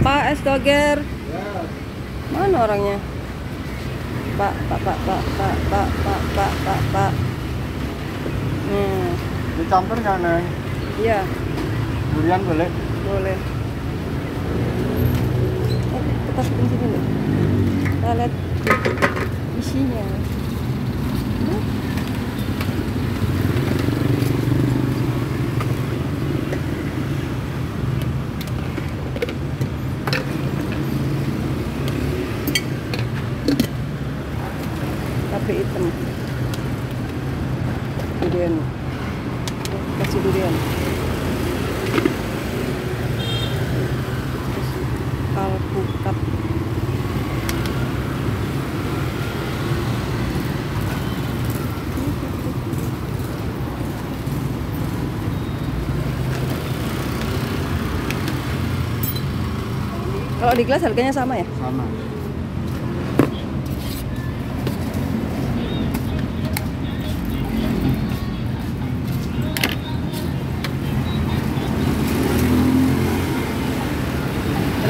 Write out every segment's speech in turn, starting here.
Pak es doger. Mana orangnya? Pak, pak, pak, pak, pak, pak, pak, pak, pak, pak. Hmm, Dicampur nggak neng? iya, Durian boleh? boleh. Eh, kita masukin sini nih. Kita lihat isinya. Hmm. Tapi hitam. Durian. Kasih durian. Alpukat. Kalau di gelas harganya sama ya? Sama.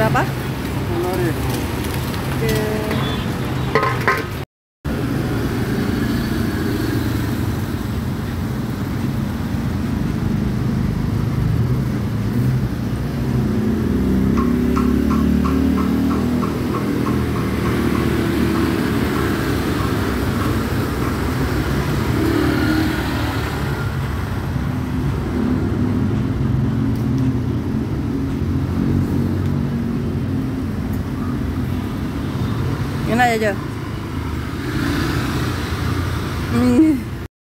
berapa? 10.000. Oke. enak ya hmm.